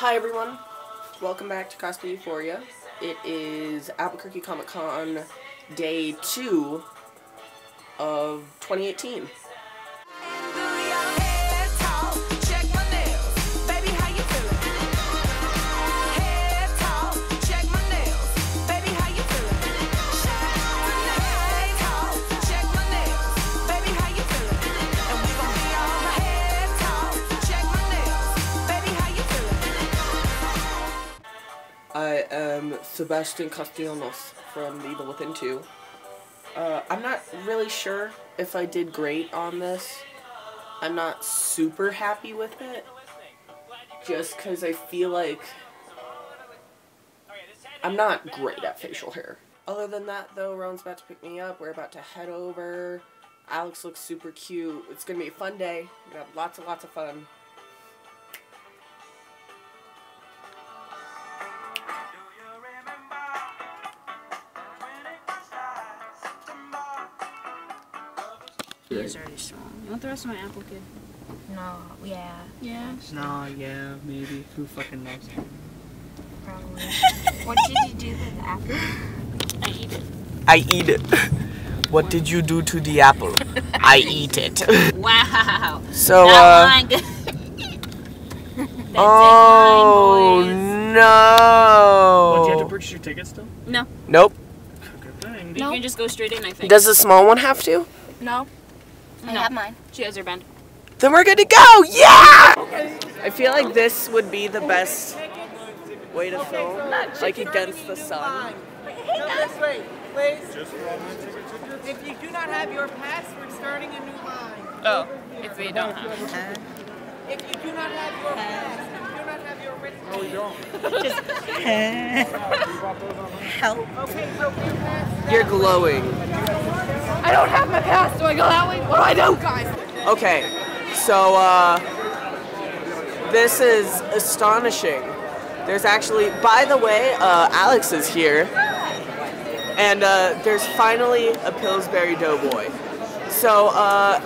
Hi everyone, welcome back to Cosplay Euphoria. It is Albuquerque Comic Con day two of 2018. Am Sebastian Castellanos from Evil Within 2. Uh, I'm not really sure if I did great on this. I'm not super happy with it. Just because I feel like I'm not great at facial hair. Other than that, though, Ron's about to pick me up. We're about to head over. Alex looks super cute. It's going to be a fun day. We got lots and lots of fun. Strong. You want the rest of my apple, kid? No, yeah, Yeah. No, yeah, maybe. Who fucking knows? probably. what did you do to the apple? I eat it. I eat it. What did you do to the apple? I eat it. Wow. So, that uh. line good. That's Oh, it, line, boys. no. do you have to purchase your tickets still? No, Nope. Good thing. you can just go straight in, I think. Does the small one have to? No. I No. have mine. She has her band. Then we're good to go. Yeah! I feel like this would be the best way to film, like against the sun. No this way, please. If you do not have your pass, we're starting a new line. Oh, if we don't have. If you do not have your pass, if you do not have your written. Help. Okay, so your pass. You're glowing. I don't have my pass. Do I go that way? What do I do, guys? Okay, so uh, this is astonishing. There's actually, by the way, uh, Alex is here, and uh, there's finally a Pillsbury Doughboy. So uh,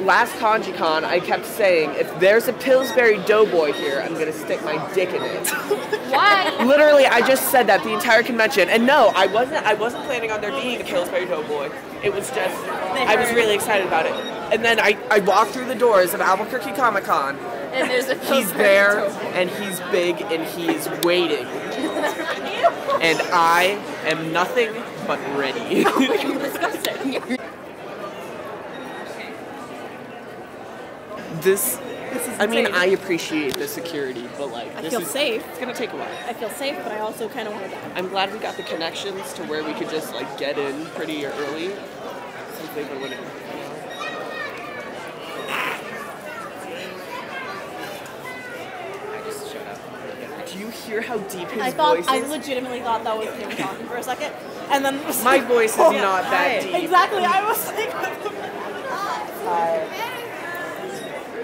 last KanjiCon, I kept saying, if there's a Pillsbury Doughboy here, I'm gonna stick my dick in it. Why? Literally, I just said that the entire convention, and no, I wasn't. I wasn't planning on there being a Pillsbury Doughboy. It was just, I was really excited about it. And then I, I walked through the doors of Albuquerque Comic Con. And there's a He's there, and he's big, and he's waiting. And I am nothing but ready. Oh this, I mean, I appreciate the security, but like, I this feel is, safe. It's gonna take a while. I feel safe, but I also kind of want to die. I'm glad we got the connections to where we could just like get in pretty early. Since they've been winning. I just shut up. Do you hear how deep his I thought voice I legitimately thought that was him talking for a second, and then was My like- voice is not that deep. Exactly, I was like,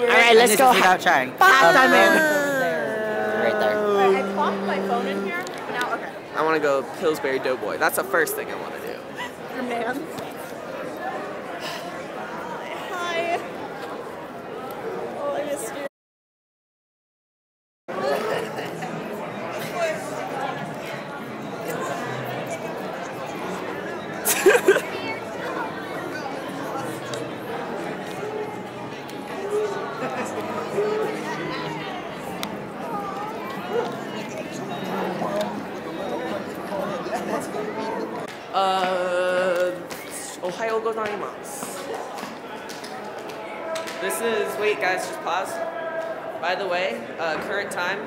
All right, let's go. without trying. Um, Right Alright, I plopped my phone in here. Now, okay, I want to go Pillsbury Doughboy. That's the first thing I want to do. your man. Hi. Oh, I missed you. Uh, Ohio gozaimasu. This is, wait guys, just pause. By the way, uh, current time,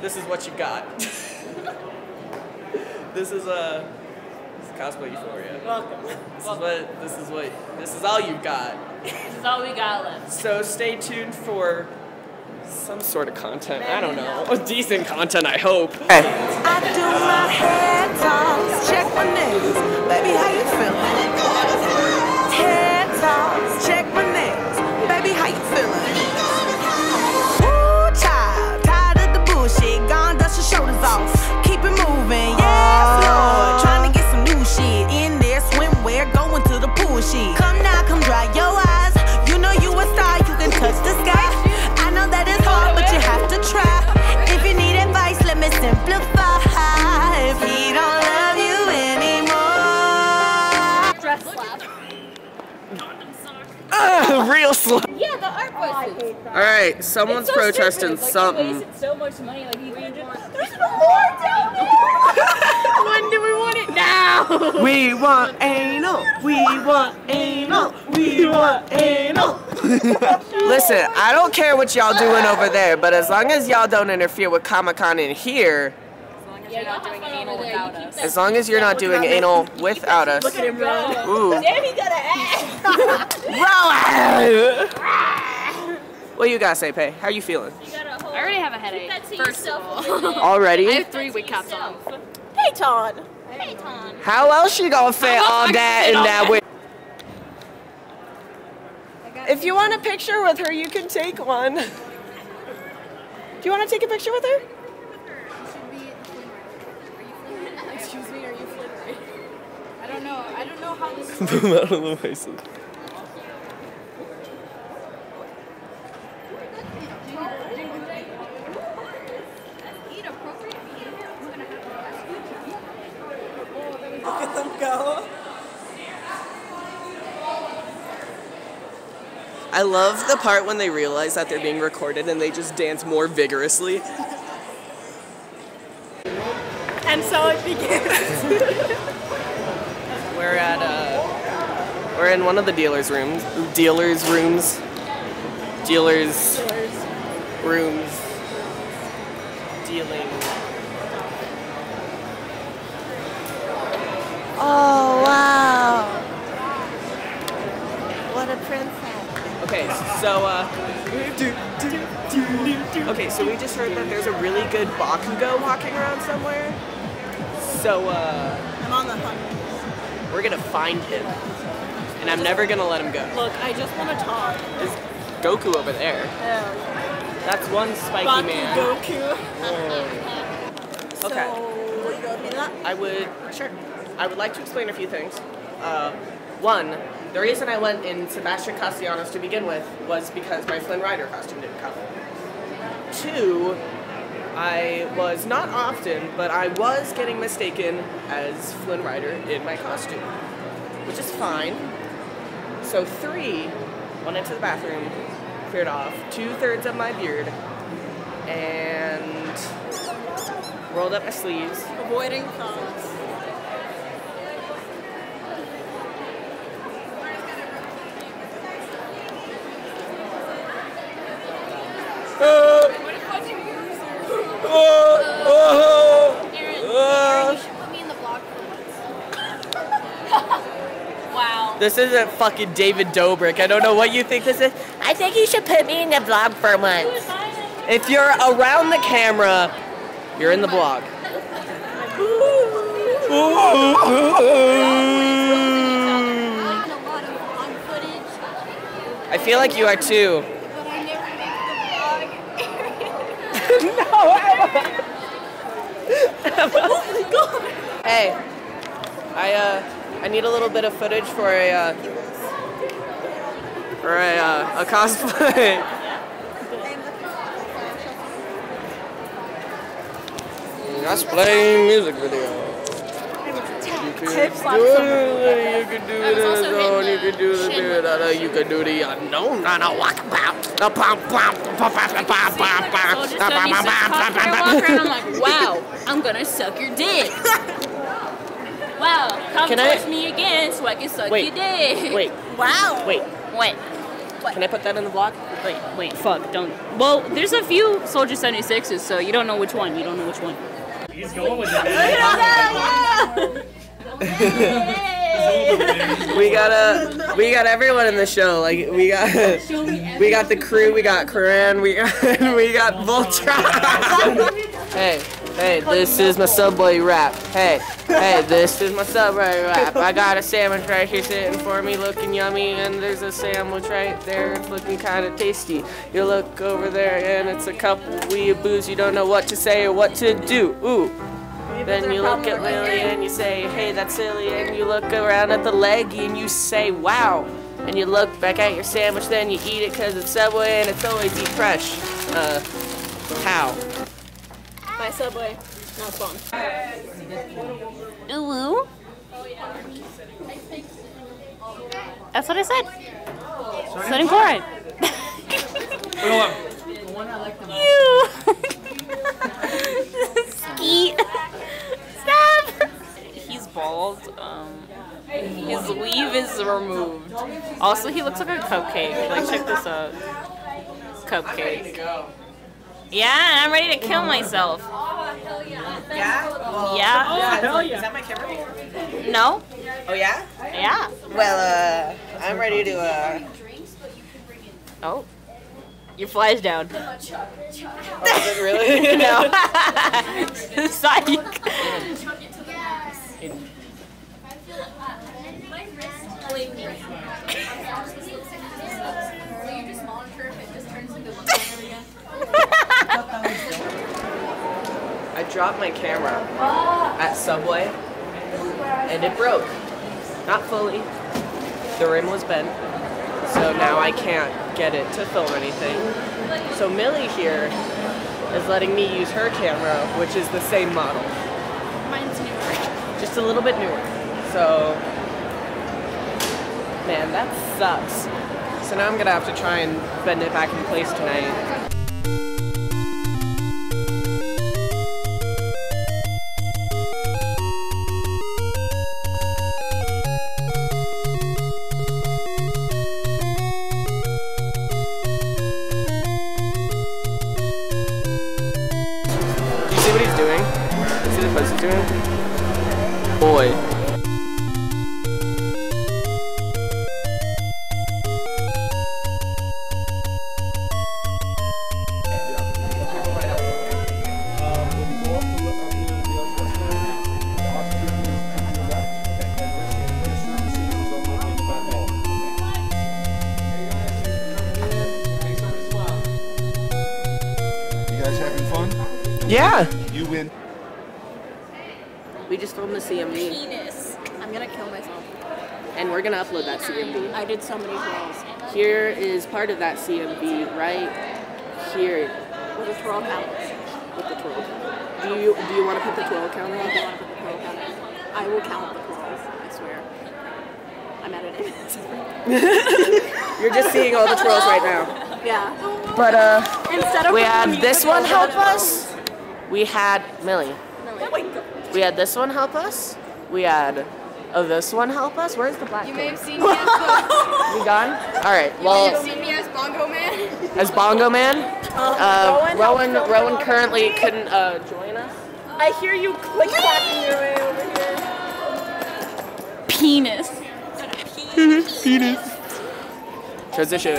this is what you got. this is uh, this is cosplay euphoria. Welcome. This is what, this is what, this is all you've got. This is all we got left. So stay tuned for some sort of content. I don't know. Decent content, I hope. I All right, someone's so protesting stupid. Like, something. They so much money. Like he There's no more down there. when do we want it now? We want anal. We want anal. We want anal. Listen, I don't care what y'all doing over there, but as long as y'all don't interfere with Comic Con in here, Yeah, you're not doing anal without us. as long as you're not doing anal without us. Look at him run. Ooh. Damn, he got an ass. Rowan! What you gotta say, Pey? How you feeling? I already have a headache. First of all. I Already? have three wig caps on. Hey, Todd. How else you gonna fit all that in that way? If you want a picture with her, you can take one. Do you want to take a picture with her? Excuse me, are you flippery? I don't know. I don't know how this Look at them go. I love the part when they realize that they're being recorded and they just dance more vigorously. And so it begins. We're at uh, we're in one of the dealers' rooms. Dealers' rooms. Dealers' rooms. Dealing. Oh, wow. What a princess. Okay, so uh. Okay, so we just heard that there's a really good Bakugo walking around somewhere. So uh, I'm on the hunt. we're gonna find him, and I'm never gonna let him go. Look, I just want to talk. There's Goku over there. Yeah. That's one spiky Baku man. Goku. Okay. So, will you go with me that? I would sure. I would like to explain a few things. Uh, one, the reason I went in Sebastian Castellanos to begin with was because my Flynn Rider costume didn't come. Two, I was not often, but I was getting mistaken as Flynn Rider in my costume, which is fine. So three, went into the bathroom, cleared off two thirds of my beard, and rolled up my sleeves, Avoiding thoughts. Wow. This isn't fucking David Dobrik. I don't know what you think this is. I think you should put me in the vlog for once. If you're around the camera, you're in the vlog. I feel like you are too. No. Oh my god. Hey, I uh, I need a little bit of footage for a uh, for a uh, a cosplay. Cosplay music video. You can do it, you can do it in the zone, you can do the bit of the- you can do the unknown, not a walk about. The pom pom pom pom pom pom pom pom. So just so you said cock, I walk around, I'm like, wow, I'm gonna suck your dick. wow, come Can I- touch me again so I can suck Wait, your dick. Wait, Wow. wait. Wait. Can I put that in the vlog? Wait, wait, fuck, don't. Well, there's a few Soldier 76s, so you don't know which one. You don't know which one. He's going with it. We got uh, we got everyone in the show. Like we got we got the crew, we got Corinne, we got we got Voltron. hey, hey, this is my Subway wrap. Hey, hey, this is my Subway wrap. I got a sandwich right here sitting for me, looking yummy, and there's a sandwich right there, looking kind of tasty. You look over there, and it's a couple weeaboos. You don't know what to say or what to do. Ooh. Then you look at Lily and you say, hey, that's silly. And you look around at the leggy and you say, wow. And you look back at your sandwich, then you eat it because it's Subway and it's always eat fresh. Uh, how? My Subway. Not spawn. Ooh. That's what I said. Sodium chloride. Wait, hold on. You. Skeet. Stop. He's bald. Um, his weave is removed. Also, he looks like a cupcake. Like, check this out. Cupcake. Yeah, I'm ready to kill myself. Yeah? Well, Yeah. Hell Is yeah. that my camera? No. Oh, yeah? Yeah. Well, uh, I'm ready to, uh, Oh. Your fly's down. oh, is it really? no. Psych. Dropped my camera at Subway and it broke. Not fully. The rim was bent. So now I can't get it to film anything. So Millie here is letting me use her camera, which is the same model. Mine's newer. Just a little bit newer. So, man, that sucks. So now I'm gonna have to try and bend it back in place tonight. Boy. You guys having fun? Yeah. You win. We just filmed the CMV Penis. I'm gonna kill myself. and we're gonna upload that CMV. I did so many twirls. Here is part of that CMV right here With a twirl count. with the twirl. Do you do you want to put the twirl counter I on? don't want to put the twirl count. I will count the twirls. I swear. I'm editing. You're just seeing all the twirls right now. yeah. But uh, Instead of we had this one help us. We had Millie. We had this one help us. We had oh this one help us. Where's the black? You may have seen me as the, We gone? All right. you may have seen me as Bongo Man. as Bongo Man, uh, Rowan Rowan Rowan currently couldn't uh, join us. I hear you click clacking your way over here. Penis. Transition.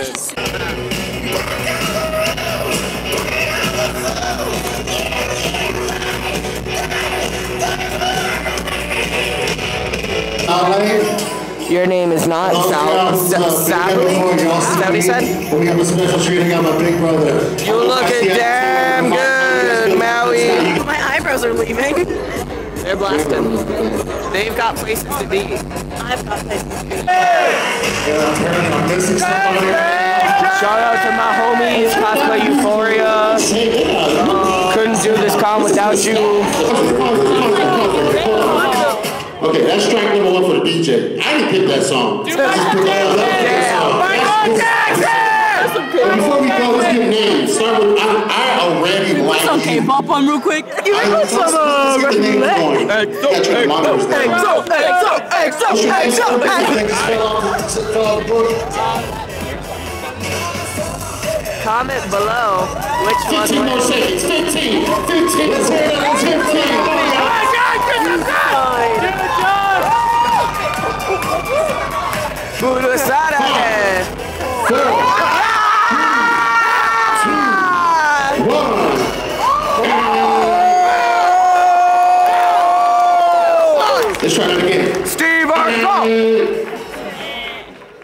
Your name is not Sal. Sadly, is that what he said? We have a special treat. I got my big brother. You looking damn good, Maui. My eyebrows are leaving. They're blasting. They've got places to be. I've got this. I'm missing. Shout out to my homies, Cosplay Euphoria. Couldn't do this con without you. Okay, that's track number one for the DJ. I didn't pick that song. Let's just pick that up. That's song. But Before we go, let's give names. Start with I, I already like Some you. K-pop on real quick. You I let's, let's, let's get the names going. Got your monitors there. EXO, EXO, EXO, EXO, EXO. Things fell off the- fell off the book. Comment below which one 15 more was. seconds. 15. 15. Let's hear it. 15. Budo Sara. Let's try that again. Steve Urkel.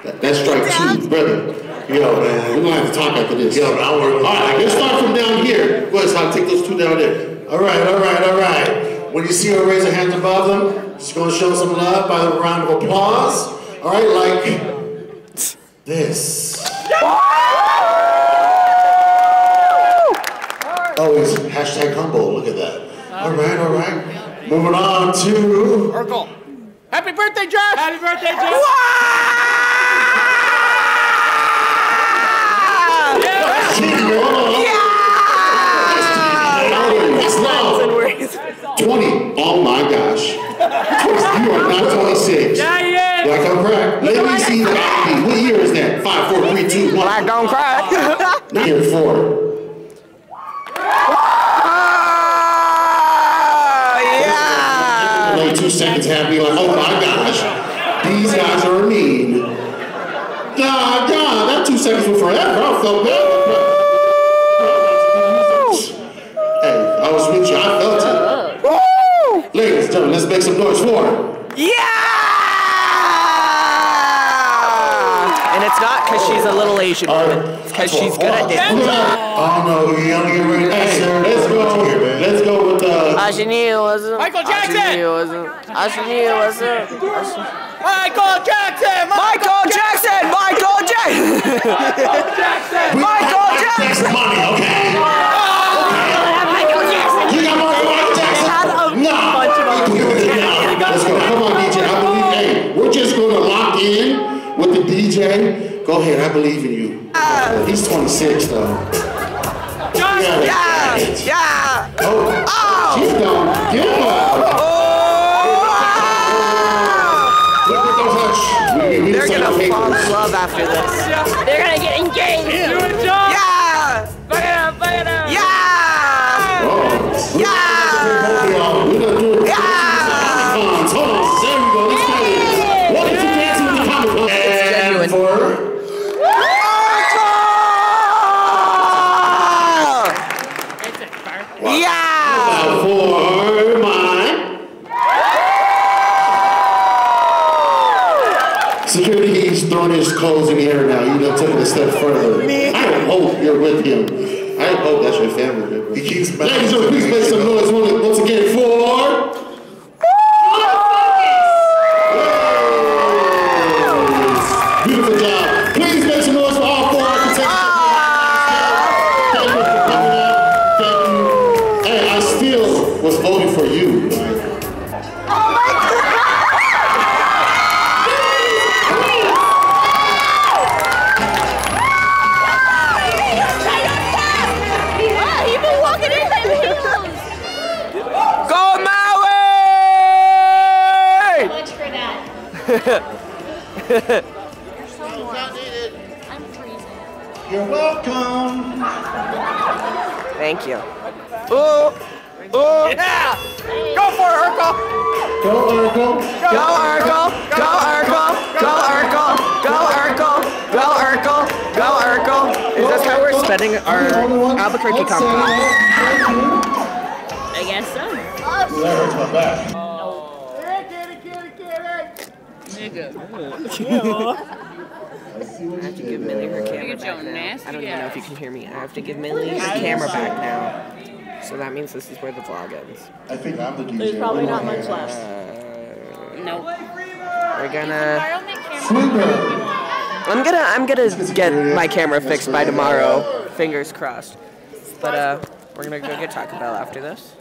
That- That's strike two, brother. Yo, man, we're gonna have to talk after this. Yo, I worry. All right, let's start from down here. Go ahead, Sal, take those two down there. All right, all right, all right. When you see her raise her hands above them, she's gonna show some love by a round of applause. All right, like this. Oh, it's hashtag humble. Look at that. All right, all right. Moving on to Urkel. Happy birthday, Josh! Happy birthday, Josh! That's love. 20. Oh my gosh. You are not 26. Black on crack. Let me see the ID. What year is that? Five, four, three, two, one. Black don't crack. Not ah, year four. Two seconds happy, like, oh my gosh, these guys are mean. God, God, that two seconds were forever. I felt bad. Hey, I was with you. I felt it. Ladies and gentlemen, let's make some noise for her. Yeah! And it's not because she's a woman. Because she's good at dancing. Oh no, we gotta get ready. Hey, let's go. Let's go with uh, Ashanil, what's up? Michael Jackson! Ashanil, what's up? Ashanil, what's up? Michael Jackson! Michael Jackson! Michael Jackson! Michael Jackson! money, okay? You got Michael Michael Jackson? No. Let's go. Come on, DJ. I believe. Hey, we're just gonna lock in with the DJ. Go ahead. I believe in you. He's 26 though. Yeah. Yeah! Yeah! Oh. oh. She's gonna give up. Oh. Look at those hush. We, we They're signed gonna papers. fall in love after this. They're gonna get engaged. Yeah! Fuck it up, fuck it up. Yeah! Oh. Yeah! We're gonna do it. Yeah! Cons. Hold on. There we go. Let's go. Welcome to Dancing with the Comic Con. And genuine. for Yeah! for my security, he's throwing his clothes in the air now. You done took it a step further. I him. I hope that's your family member. He keeps Ladies please make some noise once again Thank you. Ooh! Ooh! Yeah! Go for it, Urkel! Go, Urkel. Go Urkel! Go Urkel! Go Urkel! Go Urkel! Go Urkel! Go Urkel! Is this how we're spending our Albuquerque Comic I guess so. That hurts my back. I have to give Millie her camera back now. nasty I don't even know if you can hear me. I have to give Millie her camera back now. So that means this is where the vlog ends. I think I'm the DJ. There's probably not much left. Nope. We're gonna. Borrow my camera. Sweeper. I'm gonna. I'm gonna get my camera fixed by tomorrow. Fingers crossed. But uh, we're gonna go get Taco Bell after this.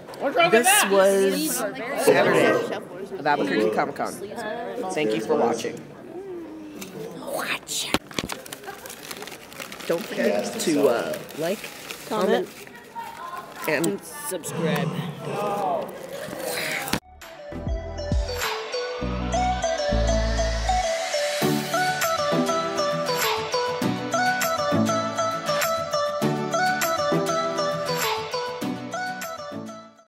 This was Saturday of Albuquerque Comic Con. Thank you for watching. Watch. Don't forget to uh, like, comment, comment and subscribe. Oh.